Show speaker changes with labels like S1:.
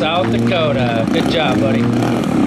S1: South Dakota. Good job, buddy.